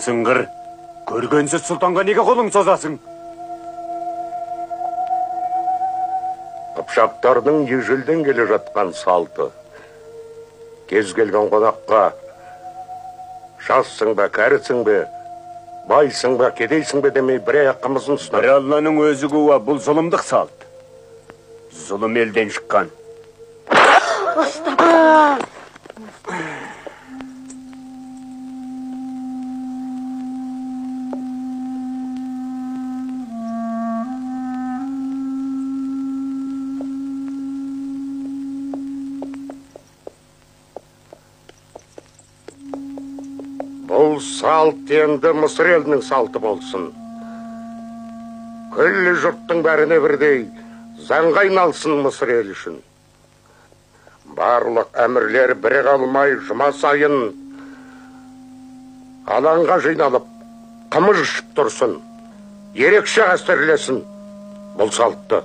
сыңғыр көргенсіз сұлтанға неге қолың созасың? Қыпшақтардың ежелден келе жатқан салты. Кез келген қонаққа жассың ба кәрісің бе байсың ба кедейсің бе демей бір аяқ қымызын бір ұсынады алланың өзі куә бұл зұлымдық салт. Зұлым елден шыққан. Бұл салт енді мысыр елінің салты болсын. Күллі жұрттың бәріне бірдей заңға айналсын мысыр елі үшін. Барлық әмірлер бірі қалмай жұма сайын алаңға жиналып қымыз ішіп тұрсын. Ерекше қастерлесін бұл салтты.